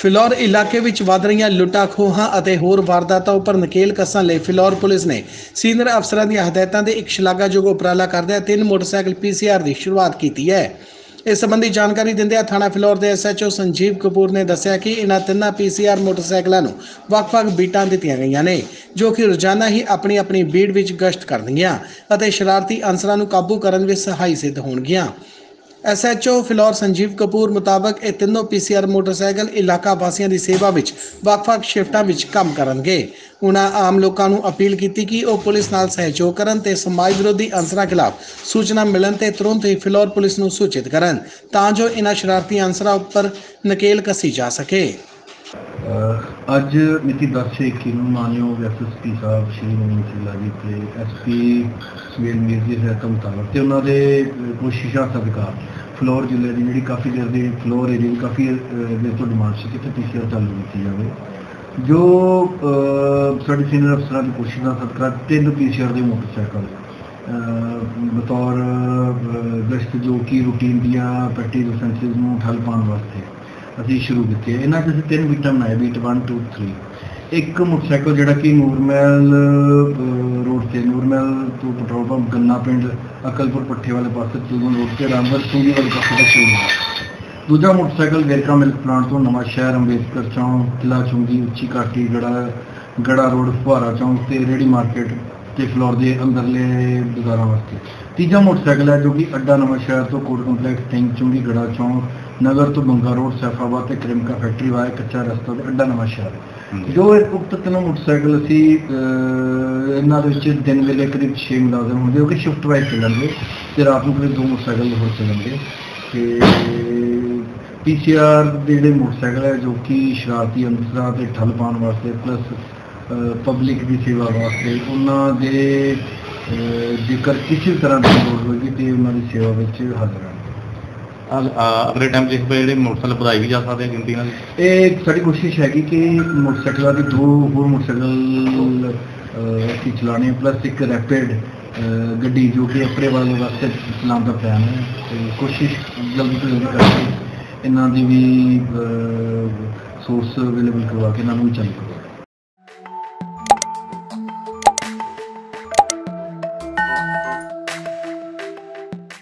ਫਿਲੌਰ ਇਲਾਕੇ ਵਿੱਚ ਵੱਧ ਰਹੀਆਂ ਲੁੱਟਾਂ, ਖੋਹਾਂ ਅਤੇ ਹੋਰ ਵਾਰਦਾਤਾਂ ਉੱਪਰ ਨਕੇਲ ਕੱਸਣ ਲਈ ਫਿਲੌਰ ਪੁਲਿਸ ਨੇ ਸੀਨੀਅਰ ਅਫਸਰਾਂ ਦੀਆਂ ਹਦਾਇਤਾਂ ਦੇ ਇੱਕ ਸ਼ਲਾਘਾਯੋਗ ਉਪਰਾਲਾ ਕਰਦਿਆਂ ਤਿੰਨ ਮੋਟਰਸਾਈਕਲ ਪੀਸੀਆਰ ਦੀ ਸ਼ੁਰੂਆਤ ਕੀਤੀ ਹੈ। ਇਸ ਸੰਬੰਧੀ ਜਾਣਕਾਰੀ ਦਿੰਦਿਆਂ ਥਾਣਾ ਫਿਲੌਰ ਦੇ ਐਸਐਚਓ ਸੰਜੀਵ ਕਪੂਰ ਨੇ ਦੱਸਿਆ ਕਿ ਇਹਨਾਂ ਤਿੰਨਾਂ ਪੀਸੀਆਰ ਮੋਟਰਸਾਈਕਲਾਂ ਨੂੰ ਵੱਖ-ਵੱਖ ਬੀਟਾਂ ਦਿੱਤੀਆਂ ਗਈਆਂ ਨੇ, ਜੋ ਕਿ ਰੋਜ਼ਾਨਾ ਹੀ ਆਪਣੀ ਆਪਣੀ ਬੀੜ ਵਿੱਚ ਗਸ਼ਤ ਕਰਨਗੀਆਂ ਅਤੇ ਸ਼ਰਾਰਤੀ ਅਨਸਰਾਂ ਨੂੰ ਕਾਬੂ ਕਰਨ ਵਿੱਚ ਸਹਾਈ ਸਿੱਧ ਹੋਣਗੀਆਂ। ਐਸਐਚਓ ਫਿਲੌਰ ਸੰਜੀਵ ਕਪੂਰ ਮੁਤਾਬਕ ਇਹ ਤਿੰਨੋਂ ਪੀਸੀਆਰ ਮੋਟਰਸਾਈਕਲ ਇਲਾਕਾ ਵਾਸੀਆਂ ਦੀ ਸੇਵਾ ਵਿੱਚ ਵੱਖ-ਵੱਖ ਸ਼ਿਫਟਾਂ ਵਿੱਚ ਕੰਮ ਕਰਨਗੇ। ਉਹਨਾਂ ਆਮ ਲੋਕਾਂ ਨੂੰ ਅਪੀਲ ਕੀਤੀ ਕਿ ਉਹ ਪੁਲਿਸ ਨਾਲ ਸਹਿਯੋਗ ਕਰਨ ਤੇ ਸਮਾਜ ਵਿਰੋਧੀ ਅਨਸਰਾਂ ਖਿਲਾਫ ਸੂਚਨਾ ਮਿਲਣ ਤੇ ਤੁਰੰਤ ਹੀ ਫਿਲੌਰ ਪੁਲਿਸ ਨੂੰ ਸੂਚਿਤ ਕਰਨ, ਤਾਂ ਜੋ ਇਹਨਾਂ ਸ਼ਰਾਰਤੀ ਅਨਸਰਾਂ ਉੱਪਰ ਨਕੇਲ ਕੱਸੀ ਜਾ ਸਕੇ। ਅੱਜ ਮਿਤੀ 10/21 ਨੂੰ ਮਾਨਯੋਗ ਐਸਐਸਪੀ ਸਾਹਿਬ ਸ਼੍ਰੀ ਮਨੀਸ਼ ਜ਼ਿਲ੍ਹਾ ਜੀ ਤੇ ਐਸਪੀ ਸੁਮੇਲ ਮੀਰ ਜੀ ਹਦਾਇਤਾਂ ਮੁਤਾਬਕ ਤੇ ਉਹਨਾਂ ਦੇ ਕੋਸ਼ਿਸ਼ਾਂ ਸਦਕਾ ਫਲੋਰ ਜ਼ਿਲ੍ਹੇ ਦੀ ਜਿਹੜੀ ਕਾਫੀ ਦੇਰ ਦੀ ਫਲੋਰ ਏਰੀਆ ਦੀ ਕਾਫੀ ਦੇਰ ਤੋਂ ਡਿਮਾਂਡ ਸੀ ਕਿ ਇੱਥੇ ਪੀਸੀਆਰ ਚਾਲੂ ਕੀਤੀ ਜਾਵੇ। ਜੋ ਸਾਡੇ ਸੀਨੀਅਰ ਅਫਸਰਾਂ ਦੀ ਕੋਸ਼ਿਸ਼ਾਂ ਸਦਕਾ ਤਿੰਨ ਪੀਸੀਆਰ ਦੇ ਮੋਟਰਸਾਈਕਲ ਬਤੌਰ ਅਹ, ਗਸ਼ਤ ਜੋ ਕਿ ਰੂਟੀਨ ਦੀਆਂ ਪ੍ਰੈਕਟਿਸ ਲਾਇਸੈਂਸਿਸ ਨੂੰ ਠੱਲ ਪਾਉਣ ਵਾਸਤੇ ਅਸੀਂ ਸ਼ੁਰੂ ਕੀਤੀ। ਇਹਨਾਂ 'ਚ ਅਸੀਂ ਤਿੰਨ ਬੀਟਾਂ ਬਣਾਏ ਬੀਟ 1 2 3 ਇੱਕ ਮੋਟਰਸਾਈਕਲ ਜਿਹੜਾ ਕਿ ਨੂਰਮਹਿਲ ਰੋਡ ਤੇ, ਨੂਰਮਹਿਲ ਤੋਂ ਪੈਟਰੋਲ ਪੰਪ ਗੰਨਾ ਪਿੰਡ, ਅਕਲਪੁਰ ਪੱਠੇ ਵਾਲੇ ਪਾਸੇ ਚੂਗਨ ਰੋਡ ਤੇ ਰਾਮਗੜ ਚੂੰਗੀ ਵਾਲੇ ਪਾਸੇ ਤੱਕ ਚੱਲਦਾ ਦੂਜਾ ਮੋਟਰਸਾਈਕਲ ਵੇਰਕਾ ਮਿਲਕ ਪਲਾਂਟ ਤੋਂ ਨਵਾਂ ਸ਼ਹਿਰ, ਅੰਬੇਦਕਰ ਚੌਂਕ ਕਿਲਾ ਚੁੰਗੀ, ਉੱਚੀ ਕਾਟੀ ਗੜਾ ਗੜਾ ਰੋਡ, ਫੁਹਾਰਾ ਚੌਂਕ ਤੇ ਰੇੜੀ ਮਾਰਕੀਟ ਤੇ ਫਲੋਰ ਦੇ ਅੰਦਰਲੇ ਬਾਜ਼ਾਰਾਂ ਵਾਸਤੇ। ਤੀਜਾ ਮੋਟਰਸਾਈਕਲ ਹੈ ਜੋ ਕਿ ਅੱਡਾ ਨਵਾਂ ਸ਼ਹਿਰ ਤੋਂ ਕੋਟ ਕੰਪਲੈਕਸ ਟੈਂਕ ਚੁੰਗੀ ਗੜਾ ਚੌਂਕ ਨਗਰ ਤੋਂ ਬੰਗਾ ਰੋਡ ਸੈਫਾਬਾਦ ਤੇ ਕ੍ਰਿਮਕਾ ਫੈਕਟਰੀ ਵਾਇਆ ਕੱਚਾ ਰਸਤਾ ਤੇ ਅੱਡਾ ਨਵਾਂ ਸ਼ਹਿਰ ਜੋ ਇਹ ਉਕਤ ਤਿੰਨੋਂ ਮੋਟਰਸਾਈਕਲ ਅਸੀਂ ਇਹਨਾਂ ਦੇ ਵਿੱਚ ਦਿਨ ਵੇਲੇ ਕਰੀਬ 6 ਮੁਲਾਜ਼ਮ ਹੁੰਦੇ ਉਹ ਕਿ ਸ਼ਿਫਟ ਵਾਈਜ਼ ਚੱਲਣਗੇ ਤੇ ਰਾਤ ਨੂੰ ਕਰੀਬ ਦੋ ਮੋਟਰਸਾਈਕਲ ਹੋਰ ਚੱਲਣਗੇ। ਤੇ ਪੀਸੀਆਰ ਦੇ ਜਿਹੜੇ ਮੋਟਰਸਾਈਕਲ ਹੈ ਜੋ ਕਿ ਸ਼ਰਾਰਤੀ ਅੰਸਰਾਂ ਤੇ ਠੱਲ ਪਾਉਣ ਵਾਸਤੇ ਪਲੱਸ ਪਬਲਿਕ ਦੀ ਸੇਵਾ ਵਾਸਤੇ ਉਹਨਾਂ ਦੇ ਜੇਕਰ ਕਿਸੇ ਤਰ੍ਹਾਂ ਦੀ ਲੋੜ ਹੋਏਗੀ ਤੇ ਉਹਨਾਂ ਦੀ ਸੇਵਾ ਵਿੱਚ ਹਾਜ਼ਰ ਹਾਂ ਅਗਲੇ ਟਾਈਮ ਜਿਸ ਵੇਲੇ ਜਿਹੜੇ ਮੋਟਰਸਾਈਕਲ ਵਧਾਈ ਵੀ ਜਾ ਸਕਦੇ ਆ ਗਿਣਤੀ ਨਾਲ? ਇਹ ਸਾਡੀ ਕੋਸ਼ਿਸ਼ ਹੈਗੀ ਕਿ ਮੋਟਰਸਾਈਕਲਾਂ ਦੀ ਦੋ ਹੋਰ ਮੋਟਰਸਾਈਕਲ ਅਸੀਂ ਚਲਾਣੇ ਪਲੱਸ ਇੱਕ ਰੈਪਿਡ ਗੱਡੀ ਜੋ ਕਿ ਅਪਰੇ ਵਾਲੇ ਵਾਸਤੇ ਚਲਾਉਣ ਦਾ ਪਲਾਨ ਹੈ। ਤੇ ਕੋਸ਼ਿਸ਼ ਜਲਦੀ ਤੋਂ ਜਲਦੀ ਕਰਕੇ ਇਹਨਾਂ ਦੀ ਵੀ ਸੋਰਸ ਅਵੇਲੇਬਲ ਕਰਵਾ ਕੇ ਇਹਨਾਂ ਨੂੰ ਵੀ ਚਾਲੂ ਕਰਵਾ